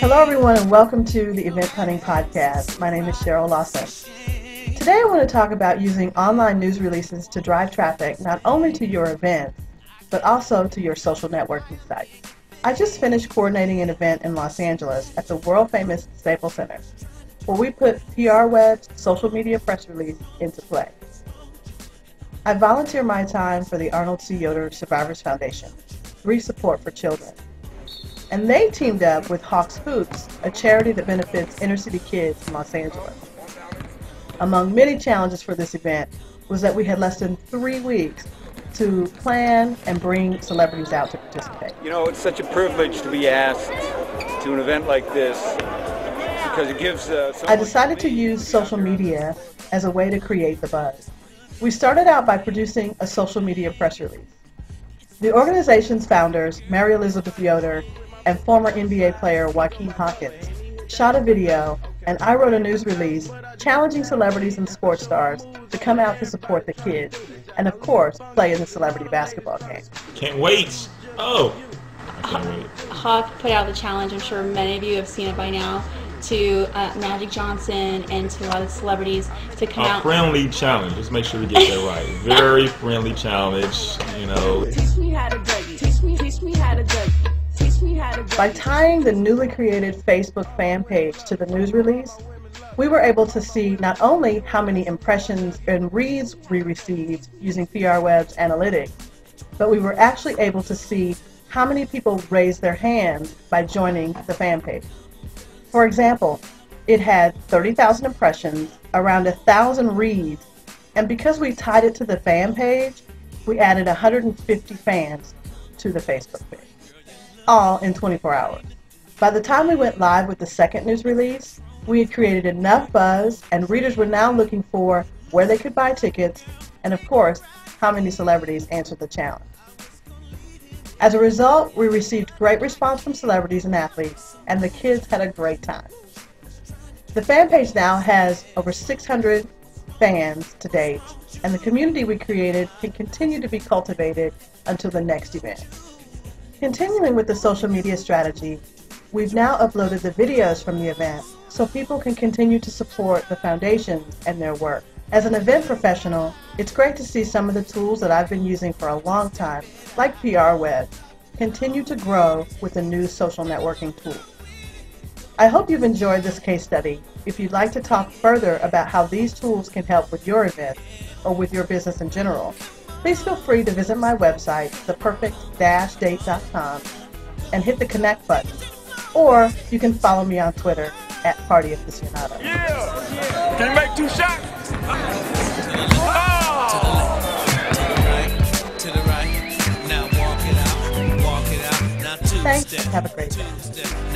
Hello, everyone, and welcome to the Event Hunting Podcast. My name is Cheryl Lawson. Today, I want to talk about using online news releases to drive traffic not only to your event, but also to your social networking site. I just finished coordinating an event in Los Angeles at the world famous Staples Center, where we put PR PRWeb's social media press release into play. I volunteer my time for the Arnold C. Yoder Survivors Foundation, Free Support for Children and they teamed up with Hawks Hoops, a charity that benefits inner city kids in Los Angeles. Among many challenges for this event was that we had less than three weeks to plan and bring celebrities out to participate. You know, it's such a privilege to be asked to an event like this because it gives. Uh, I decided to use social media as a way to create the buzz. We started out by producing a social media press release. The organization's founders, Mary Elizabeth Yoder and former NBA player Joaquin Hawkins, shot a video, and I wrote a news release challenging celebrities and sports stars to come out to support the kids, and of course, play in the celebrity basketball game. Can't wait! Oh! Hawk put out the challenge, I'm sure many of you have seen it by now, to uh, Magic Johnson and to a lot of celebrities to come a out. friendly challenge. Let's make sure we get that right. Very friendly challenge, you know. Teach me how to Dougie. Teach me, teach me how to Dougie. By tying the newly created Facebook fan page to the news release, we were able to see not only how many impressions and reads we received using PRWeb's analytics, but we were actually able to see how many people raised their hands by joining the fan page. For example, it had 30,000 impressions, around 1,000 reads, and because we tied it to the fan page, we added 150 fans to the Facebook page all in 24 hours. By the time we went live with the second news release, we had created enough buzz, and readers were now looking for where they could buy tickets, and of course, how many celebrities answered the challenge. As a result, we received great response from celebrities and athletes, and the kids had a great time. The fan page now has over 600 fans to date, and the community we created can continue to be cultivated until the next event. Continuing with the social media strategy, we've now uploaded the videos from the event so people can continue to support the foundations and their work. As an event professional, it's great to see some of the tools that I've been using for a long time, like PRWeb, continue to grow with the new social networking tool. I hope you've enjoyed this case study. If you'd like to talk further about how these tools can help with your event or with your business in general, please feel free to visit my website, theperfect-date.com, and hit the connect button. Or you can follow me on Twitter at Party Aficionado. Yeah! Can you make two shots? Thanks. Have a great day.